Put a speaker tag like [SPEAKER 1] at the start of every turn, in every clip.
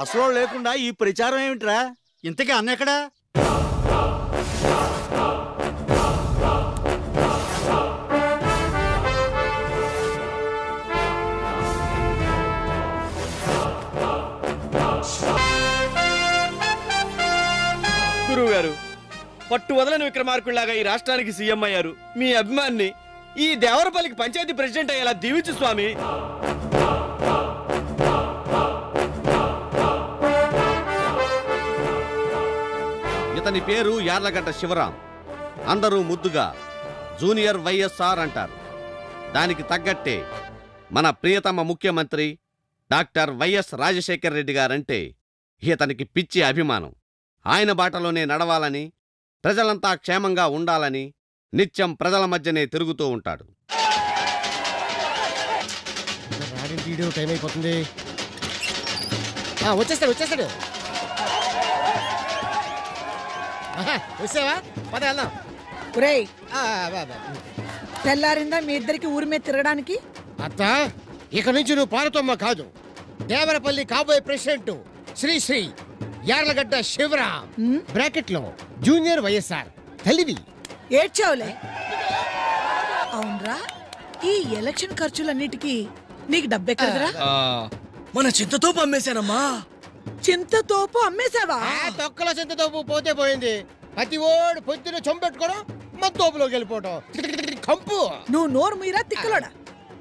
[SPEAKER 1] అసలు లేకుండా ఈ ప్రచారం ఏమిట్రా?
[SPEAKER 2] ఇంతకీ అన్న ఎక్కడా?
[SPEAKER 3] గురువు గారు పట్టు వదలని విక్రమార్కుల్లాగా ఈ రాష్ట్రానికి సీఎం అయ్యారు. మీ అభిమాన్ని ఈ దేవరపల్లికి పంచాయతీ ప్రెసిడెంట్ అయ్యేలా దీవించు స్వామి.
[SPEAKER 4] ఇతని పేరు యార్లగడ్డ శివరాం. అందరూ ముద్దుగా జూనియర్ వైఎస్ఆర్ అంటారు. దానికి తగ్గట్టే మన ప్రియతమ ముఖ్యమంత్రి డాక్టర్ వైఎస్ రాజశేఖర్ రెడ్డి గారంటే ఇతనికి పిచ్చి అభిమానం. ఆయన బాటలోనే నడవాలని ప్రజలంతా క్షేమంగా ఉండాలని నిత్యం ప్రజల మధ్యనే తిరుగుతూ ఉంటాడు.
[SPEAKER 5] వచ్చేస్తాడు వచ్చేస్తాడు. వచ్చావా? పద వెళ్దాం.
[SPEAKER 6] ఒరేయ్.
[SPEAKER 5] ఆ, బా, బా.
[SPEAKER 6] తెల్లారిందా మీ ఇద్దరికి ఊరి మీద తిరగడానికి?
[SPEAKER 5] అత్త ఇక నుంచి నువ్వు పార్వతమ్మ కాదు. దేవరపల్లి కాబోయే ప్రెసిడెంట్ శ్రీ శ్రీ యార్లగడ్డ శివరాం. బ్రాకెట్లో జూనియర్ వైఎస్ఆర్ తల్లివి.
[SPEAKER 6] ఏడ్చావులే. అవునరా ఈ ఎలక్షన్ ఖర్చులన్నిటికీ నీకు డబ్బెక్కడరా
[SPEAKER 3] మన చింతతో అమ్మేశానమ్మా
[SPEAKER 6] చింతతోపు అమ్మేశావా?
[SPEAKER 5] ఆ తొక్కల చింతతో పోతే పోయింది. ప్రతి ఓడు పొద్దున చొంపెట్టుకోవడం మత్తోపులోకి వెళ్ళిపోవడం కంపు.
[SPEAKER 6] నువ్వు నోరు మీరా తిక్కలోడా?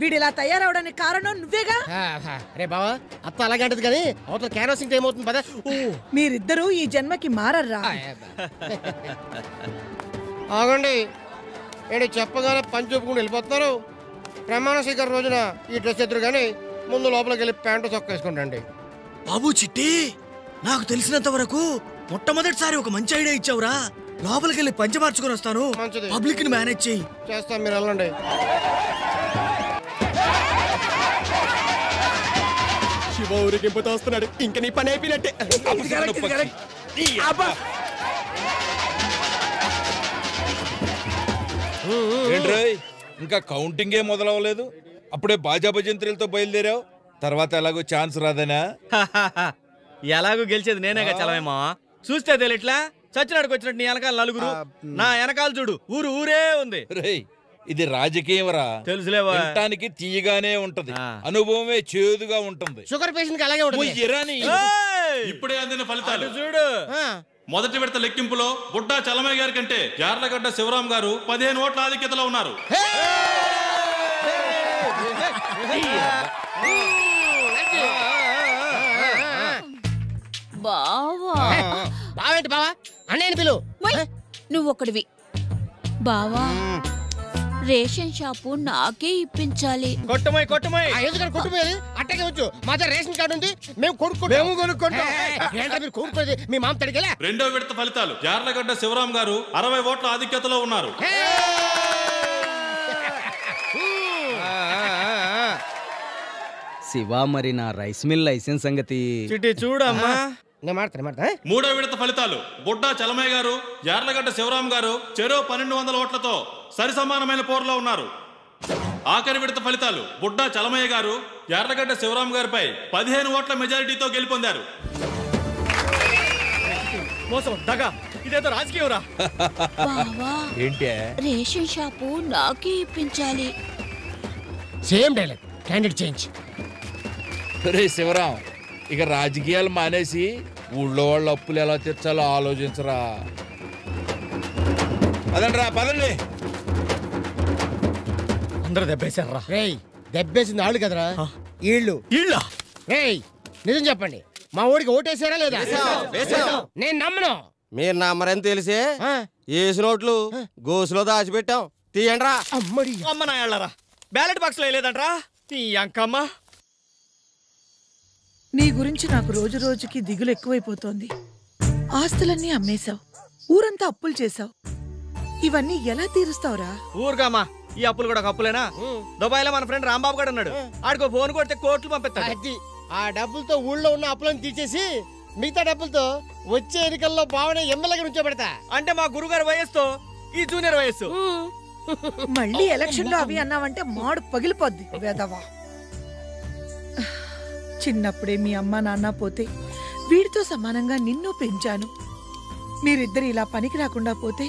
[SPEAKER 6] వీడిలా తయారవడానికి కారణం నువ్వేగా?
[SPEAKER 5] రే బావా అత్త అలాగే అంటది కానీ అవతల టైం అవుతుంది పద.
[SPEAKER 6] మీరిద్దరూ ఈ జన్మకి మారర్రా.
[SPEAKER 5] ఆగండి. ఏడు చెప్పగానే పని చూపుకుని వెళ్ళిపోతున్నారు. ప్రమాణ స్వీకారం రోజున ఈ డ్రెస్ ఎదురు కానీ ముందు లోపలికి వెళ్ళి ప్యాంటు చొక్కా వేసుకుంటండి
[SPEAKER 3] బాబు చిట్టి నాకు తెలిసినంత వరకు మొట్టమొదటిసారి ఒక మంచి ఐడియా ఇచ్చావురా. లోపలికి వెళ్ళి పంచ మార్చుకొని వస్తాను.
[SPEAKER 5] మంచిది.
[SPEAKER 3] పబ్లిక్ని మేనేజ్ చెయ్యి
[SPEAKER 5] చేస్తాం మీరు వెళ్ళండి.
[SPEAKER 3] శివ ఊరికింపుతో వస్తున్నాడు ఇంక నీ పని అయిపోయినట్టే.
[SPEAKER 7] ఇంకా కౌంటింగే మొదలవ్వలేదు? అప్పుడే బాజా భజంత్రులతో బయలుదేరావు? తర్వాత ఎలాగో ఛాన్స్ రాదనా?
[SPEAKER 3] ఎలాగో గెలిచేది నేనేగా చలవేమా చూస్తే తెలియట్లా చచ్చినాడికి వచ్చినట్టు నీ వెనకాల నలుగురు. నా వెనకాల చూడు ఊరు ఊరే ఉంది.
[SPEAKER 7] రేయ్ ఇది రాజకీయమరా
[SPEAKER 3] తెలుసులేవా?
[SPEAKER 7] వినటానికి తీయగానే ఉంటది. అనుభవమే చేదుగా ఉంటుంది.
[SPEAKER 5] షుగర్ పేషెంట్కి అలాగే ఉంటుంది!
[SPEAKER 8] ఇప్పుడే అందిన ఫలితాలు.
[SPEAKER 3] చూడు.
[SPEAKER 8] మొదటి విడత లెక్కింపులో బుడ్డా చలమయ్య గారి కంటే యార్లగడ్డ శివరాం గారు పదిహేను ఓట్ల ఆధిక్యతలో ఉన్నారు.
[SPEAKER 9] బావా.
[SPEAKER 5] బావేంటి బావా? అన్నయ్యని పిలు.
[SPEAKER 9] మొయ్, నువ్వొకడివి బావా రేషన్ షాపు నాకే ఇప్పించాలి.
[SPEAKER 3] కొట్టమోయ్ కొట్టమోయ్.
[SPEAKER 5] ఆ, ఎందుకని కొట్టుపోయేది అట్టగే వచ్చు. మా దగ్గర రేషన్ కార్డు ఉంది మేము కొనుక్కుంటాం.
[SPEAKER 3] మేము కొనుక్కుంటాం.
[SPEAKER 5] ఏంట్రా మీరు కొనుక్కోలేదు మీ మామ తడిగేలా?
[SPEAKER 8] రెండో విడత ఫలితాలు. యార్లగడ్డ శివరాం గారు అరవై ఓట్ల ఆధిక్యతలో ఉన్నారు.
[SPEAKER 10] శివ మరి నా రైస్ మిల్ లైసెన్స్ సంగతి.
[SPEAKER 3] చిట్టి చూడమ్మా.
[SPEAKER 5] నేను మాడతా నేను మాడతా
[SPEAKER 8] మూడో విడత ఫలితాలు. బుడ్డా చలమయ్య గారు యార్లగడ్డ శివరాం గారు చెరో పన్నెండు వందల ఓట్లతో సరి సమానమైన పోరులో ఉన్నారు. ఆఖరి విడత ఫలితాలు. బుడ్డా చలమయ్య గారు యార్లగడ్డ శివరాం గారిపై పదిహేను ఓట్ల మెజారిటీతో గెలుపొందారు.
[SPEAKER 3] మోసం దగా. ఇదేదో రాజకీయం రా.
[SPEAKER 9] బావా
[SPEAKER 7] ఏంటే?
[SPEAKER 9] రేషన్ షాపు నాకే ఇప్పించాలి.
[SPEAKER 5] Same dialogue candidate change.
[SPEAKER 7] రే శివరాం ఇక రాజకీయాలు మానేసి ఊళ్ళో వాళ్ళ అప్పులు ఎలా తీర్చాలో ఆలోచించరా. పదండ్రా పదండి.
[SPEAKER 3] అందరూ దెబ్బేశారా?
[SPEAKER 5] రేయ్ దెబ్బేసింది ఆళ్ళు కదరా. ఈళ్ళు.
[SPEAKER 3] ఇళ్ళ
[SPEAKER 5] రేయ్ నిజం చెప్పండి. మా ఊడికి ఓటేసారా లేదా? నేను నమ్మను.
[SPEAKER 4] మీరు నమ్మరని తెలిసే
[SPEAKER 5] ఆ,
[SPEAKER 4] ఏసు నోట్లు గోసులో దాచిపెట్టాం. తీయండ్రా
[SPEAKER 5] అమ్మడి.
[SPEAKER 3] అమ్మ నా ఎళ్ళరా బ్యాలెట్ బాక్స్లో లేదంట్రా ఈ అంకమ్మ
[SPEAKER 6] నీ గురించి నాకు రోజు రోజుకి దిగులు ఎక్కువైపోతోంది. ఆస్తులన్నీ అమ్మేశావు. ఊరంతా అప్పులు చేశావు. ఇవన్నీ ఎలా తీరుస్తావురా?
[SPEAKER 3] ఊరుగామా ఈ అప్పులు కూడా ఒక అప్పులేనా? దుబాయ్లో మన ఫ్రెండ్ రాంబాబు గారు ఉన్నాడు. ఆడికో ఫోన్ కొడితే కోట్లు పంపిస్తాడు.
[SPEAKER 5] ఆ డబ్బులతో ఊళ్ళో ఉన్న అప్పులను తీసేసి మిగతా డబ్బులతో వచ్చే ఎన్నికల్లో బావనే ఎమ్మెల్యేగా నుంచోబెడతా.
[SPEAKER 3] అంటే మా గురుగారు వయస్సు ఈ జూనియర్ వయస్సు.
[SPEAKER 6] మళ్ళీ ఎలక్షన్లో అవి అన్నావంటే మాడు పగిలిపోద్ది వేదవా. చిన్నప్పుడే మీ అమ్మ నాన్న పోతే వీడితో సమానంగా నిన్ను పెంచాను. మీరిద్దరు ఇలా పనికి రాకుండా పోతే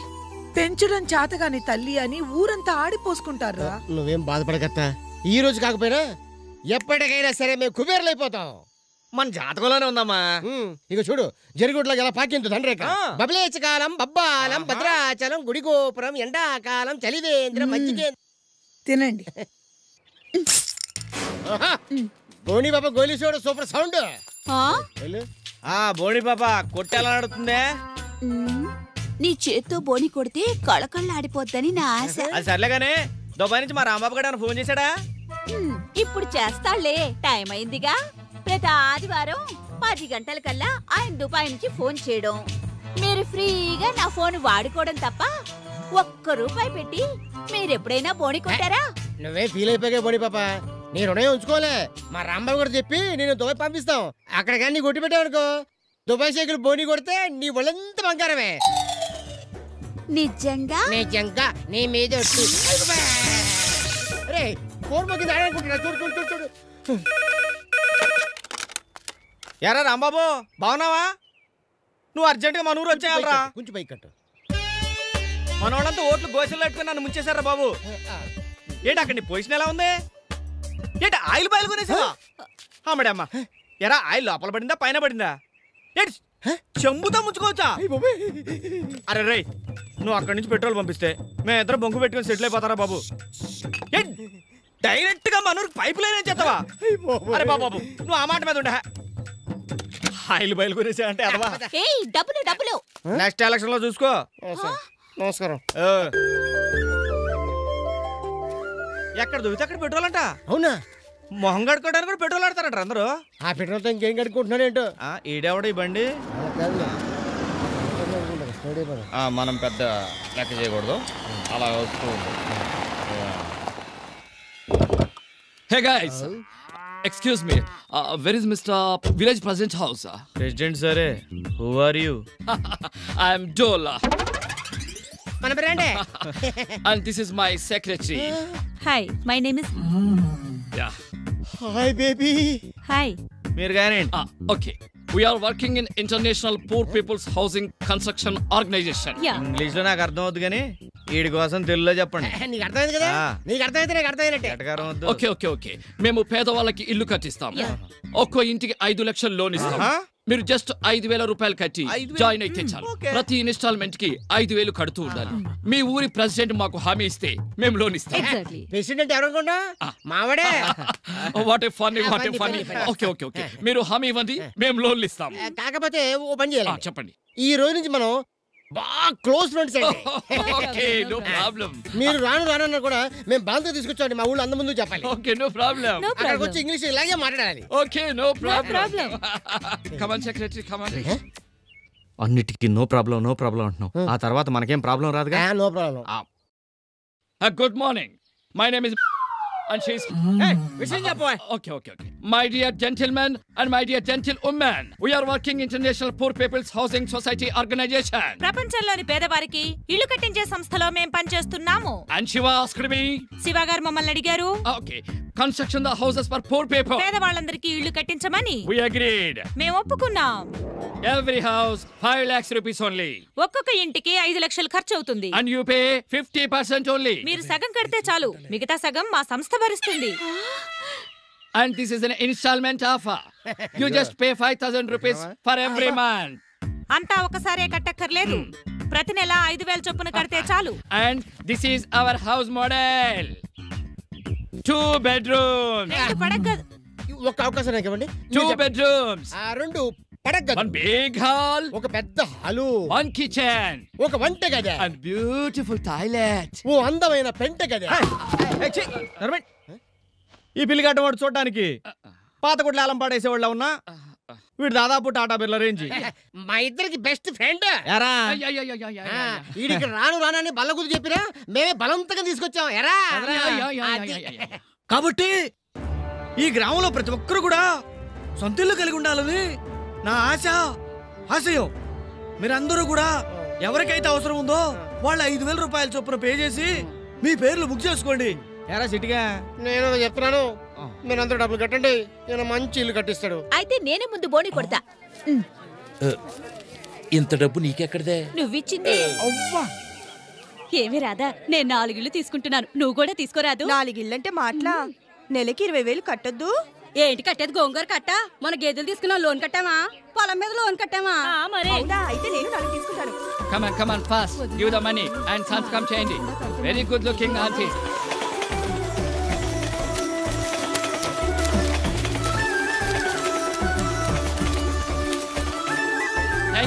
[SPEAKER 6] పెంచడం చేతగాని తల్లి అని ఊరంతా ఆడిపోసుకుంటారా
[SPEAKER 5] నువ్వేం బాధపడకత్తా? ఈ రోజు కాకపోయినా ఎప్పటికైనా సరే మేము కుబేర్లైపోతాం.
[SPEAKER 3] మన జాతకంలోనే ఉందమ్మా.
[SPEAKER 5] ఇక చూడు జరుగుట్లోకి ఎలా పాకింది తండ్రేక
[SPEAKER 3] ఆ.
[SPEAKER 5] బబలేచ కాలం బబ్బాలం. భద్రాచలం గుడిగోపురం ఎండాకాలం చలివేంద్రం. మజ్జిగేంద్రం.
[SPEAKER 6] తినండి.
[SPEAKER 5] గోని బాబా గోలీ చూడు సూపర్ సౌండ్.
[SPEAKER 9] ఆ?
[SPEAKER 3] బోడి పాప కొట్టేలా నడుతుందే
[SPEAKER 9] మ్, నీ చేత్తో బోని కొడితే కళకళ్ళాడిపోద్దని నా ఆశ.
[SPEAKER 3] అది సర్లేగానే దుబాయ్ నుంచి మా రాంబాబు గారు ఫోన్ చేశాడా?
[SPEAKER 9] ఇప్పుడు చేస్తాళ్ళే టైం అయిందిగా. ప్రతి ఆదివారం పది గంటలకల్లా ఆయన దుబాయ్ నుంచి ఫోన్ చేయడం. మీరు ఫ్రీగా నా ఫోన్ వాడుకోవడం తప్ప ఒక్క రూపాయి పెట్టి మీరెప్పుడైనా బోని కొట్టారా?
[SPEAKER 5] నువ్వే ఫీల్ అయిపోయా బోని పాప. నీ రుణం ఉంచుకోలే. మా రాంబాబు గారు చెప్పి నేను దుబాయ్ పంపిస్తాం. అక్కడ కానీ నీ కొట్టి పెట్టావనుకో. దుబాయ్ సైకిల్ బోని కొడితే నీ ఒళ్ళంత బంగారమే.
[SPEAKER 9] నిజంగా?
[SPEAKER 5] నిజంగా నీ మీద ఒట్టు. రే ఫోన్ చూడు చూడు చూడు చూడు.
[SPEAKER 3] ఎరా రాంబాబు బాగున్నావా? నువ్వు అర్జెంటుగా మన ఊరు వచ్చేయాలరా.
[SPEAKER 5] కొంచెం పైకి కట్టు.
[SPEAKER 3] మన వాళ్ళంతా ఓట్లు గోసలు పెట్టుకుని నన్ను ముంచేశారా బాబు? ఏంటి అక్కడ నీ పొజిషన్ ఎలా ఉంది? ఏంటి ఆయిల్ బాయిల్ కొనేసావా? అమ్మడి అమ్మ. ఎరా ఆయిల్ లోపల పడిందా పైన పడిందా? ఏంటి చెంబుతో ముంచుకోవచ్చా? అరే రే నువ్వు అక్కడి నుంచి పెట్రోల్ పంపిస్తే మేము ఇద్దరు బొంగు పెట్టుకుని సెటిల్ అయిపోతారా బాబు? ఏంటి డైరెక్ట్గా మనూరు పైప్ లైన్ అని చేస్తావా? అరే బాబు బాబు నువ్వు ఆ మాట మీద ఉండే ఆయిల్ బయలు కొనేసా అంటే అదవా?
[SPEAKER 9] ఏయ్ డబ్బులు డబ్బులు.
[SPEAKER 3] నెక్స్ట్ ఎలక్షన్లో చూసుకో
[SPEAKER 5] నమస్కారం.
[SPEAKER 3] ఎక్కడ దొరికితే అక్కడ పెట్రోల్ అంట.
[SPEAKER 5] అవునా?
[SPEAKER 3] మొహం కడుకోవడానికి కూడా పెట్రోల్ ఆడతారంట అందరూ.
[SPEAKER 5] ఆ పెట్రోల్తో ఇంకేం కడుక్కుంటున్నాడు ఏంటో?
[SPEAKER 3] ఆ, ఈడెవడు ఈ బండి? ఆ, మనం పెద్ద లెక్క చేయకూడదు. అలా వస్తూ
[SPEAKER 2] guys, excuse me. Uh, where is Mr. Village President House?
[SPEAKER 3] President సరే who are you
[SPEAKER 2] I'm Dola,
[SPEAKER 5] మన బ్రాండే
[SPEAKER 2] and this is my secretary.
[SPEAKER 9] Hi my name is
[SPEAKER 2] Yeah.
[SPEAKER 5] Hi baby
[SPEAKER 9] hi
[SPEAKER 3] మీరు కానీ
[SPEAKER 2] Ah, okay. We are working in International Poor People's Housing Construction Organization.
[SPEAKER 9] Yeah
[SPEAKER 3] ఇంగ్లీష్లో నాకు అర్థం అవుతుంది కానీ వీడి కోసం తెలుగులో చెప్పండి.
[SPEAKER 5] నీకు అర్థమైంది కదా?
[SPEAKER 3] ఆ.
[SPEAKER 5] నీకు అర్థమైతే నాకు అర్థమైనట్టే.
[SPEAKER 2] ఓకే ఓకే ఓకే మేము పేదవాళ్ళకి ఇల్లు కట్టిస్తాం. ఒక్కో ఇంటికి ఐదు లక్షలు లోన్ ఇస్తాం. మీరు జస్ట్ ఐదు వేల రూపాయలు కట్టి? జాయిన్ అయితే చాలు. ప్రతి ఇన్స్టాల్మెంట్కి ఐదు వేలు కడుతూ ఉండాలి. మీ ఊరి ప్రెసిడెంట్ మాకు హామీ ఇస్తే మేము లోన్ ఇస్తాం.
[SPEAKER 5] ప్రెసిడెంట్ ఎవరనుకున్నా? మావాడే.
[SPEAKER 2] What a funny what a funny. Okay okay okay మీరు హామీ ఇవ్వండి మేము లోన్లు ఇస్తాం.
[SPEAKER 5] కాకపోతే ఓ పని చేయాలి
[SPEAKER 2] చెప్పండి.
[SPEAKER 5] ఈ రోజు నుంచి మనం బాగా క్లోజ్ ఫ్రెండ్స్ అండి.
[SPEAKER 2] Okay no problem.
[SPEAKER 5] మీరు రాను రానన్నా కూడా మేము బాంతో తీసుకొచ్చామండి మా ఊళ్ళో అంద ముందు చెప్పాలి.
[SPEAKER 2] Okay no problem.
[SPEAKER 9] నో
[SPEAKER 5] అక్కడికి వచ్చి ఇంగ్లీష్ ఇలాగే మాట్లాడాలి.
[SPEAKER 2] Okay no problem. Come on secretary come on
[SPEAKER 3] అన్నిటికీ నో ప్రాబ్లం నో ప్రాబ్లం అంటున్నావు. ఆ. తర్వాత మనకేం ప్రాబ్లం రాదుగా?
[SPEAKER 5] No problem.
[SPEAKER 2] Good morning. My name is and she's
[SPEAKER 5] విషయం చెప్పు
[SPEAKER 2] okay okay okay my dear gentlemen and my dear gentlewomen we are working international poor people's housing society organization
[SPEAKER 11] ప్రపంచంలోని పేదవారికి ఇల్లు కట్టించే సంస్థలో మేం పనిచేస్తున్నాము
[SPEAKER 2] and shiva asked me
[SPEAKER 11] Shiva గారు మమ్మల్ని అడిగారు
[SPEAKER 2] okay construction the houses for poor people
[SPEAKER 11] పేదవాళ్ళందరికీ ఇల్లు కట్టించమని
[SPEAKER 2] we agreed
[SPEAKER 11] మేము ఒప్పుకున్నాం
[SPEAKER 2] every house 5 lakhs rupees only
[SPEAKER 11] ఒక్కొక్క ఇంటికి ఐదు లక్షలు ఖర్చు అవుతుంది
[SPEAKER 2] and you pay 50% only
[SPEAKER 11] మీరు సగం కడితే చాలు మిగతా సగం మా సంస్థ భరిస్తుంది
[SPEAKER 2] and this is an installment offer you just pay 5000 rupees for every month
[SPEAKER 11] అంతా ఒకసారే కట్టక్కర్లేదు ప్రతి నెల ఐదు వేల చొప్పున కడితే చాలు
[SPEAKER 2] and this is our house model two bedrooms.
[SPEAKER 11] రెండు పడక
[SPEAKER 5] ఒక అవకాశం నాకు ఇవ్వండి.
[SPEAKER 2] two bedrooms.
[SPEAKER 5] ఆ రెండు పడగ
[SPEAKER 2] one big hall.
[SPEAKER 5] ఒక పెద్ద హాలు.
[SPEAKER 2] One kitchen.
[SPEAKER 5] ఒక వంట గద.
[SPEAKER 2] And beautiful toilet.
[SPEAKER 5] ఓ అందమైన పెంట గద.
[SPEAKER 3] ఈ బిల్లు కట్టవాడు చూడడానికి పాత గుడ్ల ఆలం పాడేసేవాళ్ళ ఉన్నా వీడు దాదాపు టాటా బిర్ల రేంజ్
[SPEAKER 5] మా ఇద్దరికి బెస్ట్ ఫ్రెండ్
[SPEAKER 3] ఎరా.
[SPEAKER 5] వీడికి రాను రానని బల్ల గుద్దు చెప్పినా మేమే బలవంతంగా తీసుకొచ్చాం ఎరా.
[SPEAKER 3] కాబట్టి ఈ గ్రామంలో ప్రతి ఒక్కరు కూడా సొంత ఇల్లు కలిగి ఉండాలని నా ఆశ ఆశయం మీరందరూ కూడా ఎవరికైతే అవసరం ఉందో వాళ్ళ ఐదు వేల రూపాయల చొప్పున పే చేసి మీ పేర్లు బుక్ చేసుకోండి ఎరా సిటిగా
[SPEAKER 5] నేను చెప్తున్నాను మీరందరూ డబ్బులు కట్టండి నేను మంచి ఇల్లు కట్టిస్తాడు.
[SPEAKER 9] అయితే నేనే ముందు బోని కొడతా.
[SPEAKER 7] ఇంత డబ్బు నీకెక్కడిదే?
[SPEAKER 9] నువ్విచ్చింది?
[SPEAKER 12] ఏమి రాదా నేను నాలుగిళ్ళు తీసుకుంటున్నాను. నువ్వు కూడా తీసుకోరాదు.
[SPEAKER 13] నాలుగిళ్ళంటే మాటలా? నెలకి ఇరవై వేలు కట్టొద్దు?
[SPEAKER 12] ఏంటి కట్టేది? గోంగూర కట్ట? మన గేదెలు తీసుకున్నాం లోన్ కట్టామా పొలం మీద లోన్ కట్టామా
[SPEAKER 13] అయితే నేను నాలుగు తీసుకుంటాను.
[SPEAKER 2] Sons come చేయండి very good looking aunty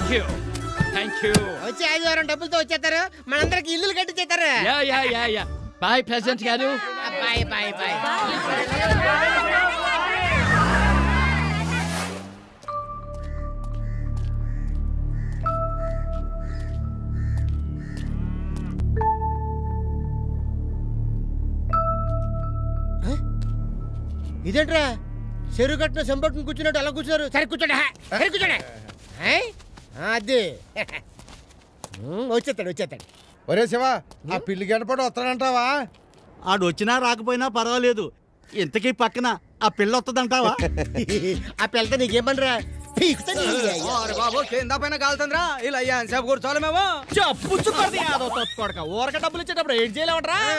[SPEAKER 2] thank you thank you
[SPEAKER 5] వచ్చి ఆదివారం డబ్బులతో వచ్చేస్తారు. మనందరికి ఇల్లులు కట్టించేస్తారు.
[SPEAKER 2] Yeah yeah yeah yeah. Bye president గారు.
[SPEAKER 5] బాయ్ బాయ్ బాయ్ ఇదేంట్రా? చెరువు కట్టిన సంపట్టుని కూర్చున్నట్టు అలా కూర్చున్నారు. సరే కూర్చోండి. హా, సరే కూర్చోండి. హై? ఆ, అది. వచ్చేస్తాడు వచ్చేస్తాడు.
[SPEAKER 1] ఒరే శివ ఆ పిల్లి గడపడు వస్తాడంటావా? ఆడు వచ్చినా రాకపోయినా పర్వాలేదు. ఇంతకీ పక్కన ఆ పిల్ల వస్తుందంటావా?
[SPEAKER 5] ఆ పిల్లతో నీకేం పనిరా? పీకుతా నీ అయ్య.
[SPEAKER 3] బాబు కింద పైన కాలుతుందిరా. ఇలా అయ్యా సేపు కూర్చోవాలి మేము? చెప్పుచ్చుకోండి యాదో కొడక. ఊరక డబ్బులు ఇచ్చేటప్పుడు ఏం చేయలేమంటారా?
[SPEAKER 5] ఆ,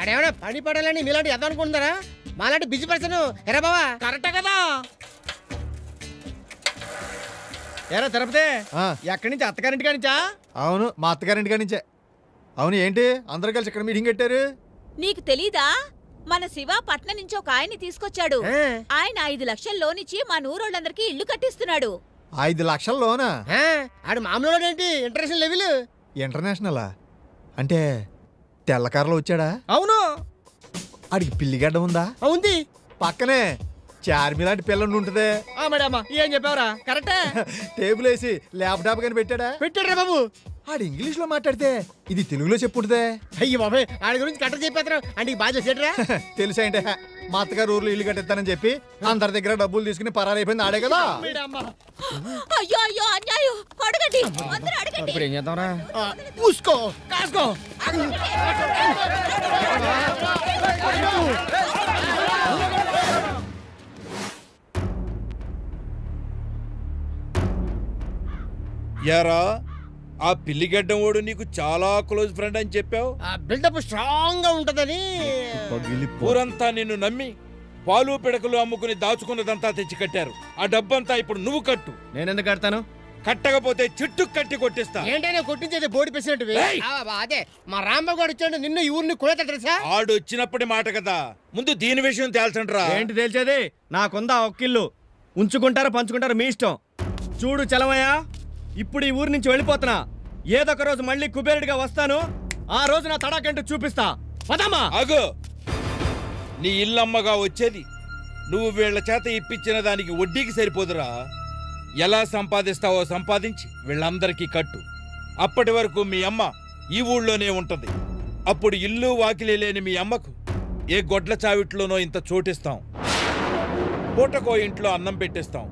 [SPEAKER 5] ఆడేమన్నా పని పడాలని మీలాంటి ఎద అనుకుంటున్నారా మాలాంటి బిజీ పర్సన్. ఎరా బావా.
[SPEAKER 3] కరెక్టే కదా. ఏరా తిరుపతి? ఎక్కడి నుంచి? అత్తగారింటి కానించా
[SPEAKER 1] అవును మా అత్తగారింటి నుంచే. అవును ఏంటి? అందరు కలిసి ఇక్కడ మీటింగ్ పెట్టారు
[SPEAKER 9] నీకు తెలీదా? మన శివ పట్నం నుంచి ఒక ఆయన్ని తీసుకొచ్చాడు. ఆయన ఐదు లక్షలు లోన్ ఇచ్చి మా నూరోళ్ళందరికీ ఇల్లు కట్టిస్తున్నాడు.
[SPEAKER 1] ఐదు లక్షల లోనా?
[SPEAKER 5] ఆడు మామూలు ఏంటి? International level?
[SPEAKER 1] ఇంటర్నేషనలా? అంటే తెల్లకారులో వచ్చాడా?
[SPEAKER 3] అవును.
[SPEAKER 1] ఆడికి పిల్లిగడ్డ ఉందా?
[SPEAKER 5] ఉంది.
[SPEAKER 1] పక్కనే. చార్మి లాంటి పిల్లని ఉంటుందే.
[SPEAKER 3] ఆ మేడమ్మ ఏం చెప్పావురా? కరెక్టే?
[SPEAKER 1] టేబుల్ వేసి ల్యాప్టాప్ కానీ పెట్టాడా?
[SPEAKER 5] పెట్టాడు బాబు.
[SPEAKER 1] ఆడు ఇంగ్లీష్లో మాట్లాడితే ఇది తెలుగులో చెప్పుంటుందే.
[SPEAKER 5] అయ్యి బాబాయ్ ఆడి గురించి కట్ట చెప్పేస్తారు అంటే బాగా చేసేటరా
[SPEAKER 1] తెలుసా అంటే మా అత్తగారు ఊర్లో ఇల్లు కట్టిస్తానని చెప్పి అందరి దగ్గర డబ్బులు తీసుకుని పరారైపోయింది ఆడే కదా.
[SPEAKER 9] అయ్యో అయ్యో అన్యాయం. అడగండి అందరూ అడగండి.
[SPEAKER 3] ఇప్పుడు ఏం చేద్దాంరా?
[SPEAKER 5] పూసుకో కాసుకో.
[SPEAKER 7] యారా ఆ పిల్లిగడ్డం ఓడు నీకు చాలా క్లోజ్ ఫ్రెండ్ అని చెప్పావు.
[SPEAKER 5] ఆ బిల్డప్ స్ట్రాంగ్గా ఉంటదని
[SPEAKER 7] ఊరంతా నిన్ను నమ్మి పాలు పిడకలు అమ్ముకుని దాచుకున్నదంతా తెచ్చి కట్టారు. ఆ డబ్బంతా ఇప్పుడు నువ్వు కట్టు.
[SPEAKER 3] నేనెందుకు కడతాను?
[SPEAKER 7] కట్టకపోతే చెట్టు కట్టి కొట్టిస్తా.
[SPEAKER 5] ఏంటనే కొట్టించేది బోడి పెసినట్టు! అదే. మా రాంబాబు గారు వచ్చాడు నిన్ను ఈ ఊరిని కుడతా తెలుసా?
[SPEAKER 7] ఆడు వచ్చినప్పటి మాట కదా. ముందు దీని విషయం తేల్చండ్రా.
[SPEAKER 3] ఏంటి తేల్చేది? నాకుందా ఒక్కిల్లు. ఉంచుకుంటారో పంచుకుంటారో మీ ఇష్టం. చూడు చలమయ్య. ఇప్పుడు ఈ ఊరి నుంచి వెళ్ళిపోతున్నా. ఏదొక రోజు మళ్ళీ కుబేరుడిగా వస్తాను ఆ రోజు నా తడాకంటూ చూపిస్తా. పదమ్మా!
[SPEAKER 7] అగు నీ ఇల్లమ్మగా వచ్చేది. నువ్వు వీళ్ళ చేత ఇప్పించిన దానికి వడ్డీకి సరిపోదురా. ఎలా సంపాదిస్తావో సంపాదించి వీళ్ళందరికీ కట్టు. అప్పటి వరకు మీ అమ్మ ఈ ఊళ్ళోనే ఉంటది. అప్పుడు ఇల్లు వాకిలి లేని మీ అమ్మకు ఏ గొడ్ల చావిట్లోనో ఇంత చోటిస్తాం. పూటకో ఇంట్లో అన్నం పెట్టిస్తాం.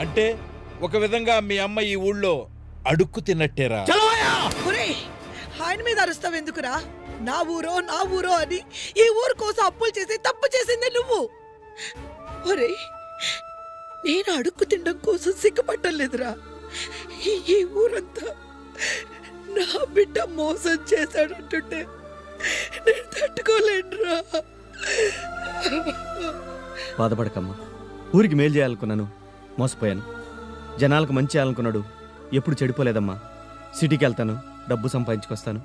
[SPEAKER 7] అంటే ఒక విధంగా మీ అమ్మ ఈ ఊళ్ళో అడుక్కు తిన్నట్టేరా.
[SPEAKER 6] ఆయన మీద అరుస్తావు ఎందుకురా? నా ఊరో నా ఊరో అని ఈ ఊరు కోసం అప్పులు చేసి తప్పు చేసింది నువ్వు. ఒరేయ్ నేను అడుక్కు తినడం కోసం సిగ్గుపట్టం లేదురా. ఈ ఈ ఊరంతా నా బిడ్డ మోసం చేశాడంటుంటే నేను తట్టుకోలేనురా.
[SPEAKER 3] బాధపడకమ్మా. ఊరికి మేలు చేయాలనుకున్నాను. మోసపోయాను. జనాలకు మంచి చేయాలనుకున్నాడు. ఎప్పుడు చెడిపోలేదమ్మా. సిటీకి వెళ్తాను డబ్బు సంపాదించుకొస్తాను.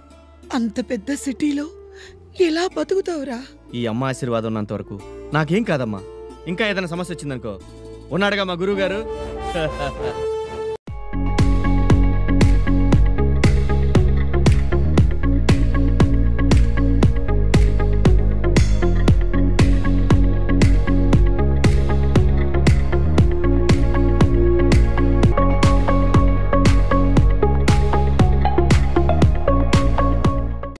[SPEAKER 6] అంత పెద్ద సిటీలో ఎలా బతుకుతావురా?
[SPEAKER 3] ఈ అమ్మ ఆశీర్వాదం ఉన్నంత వరకు నాకేం కాదమ్మా. ఇంకా ఏదైనా సమస్య వచ్చిందనుకో ఉన్నాడుగా మా గురువు గారు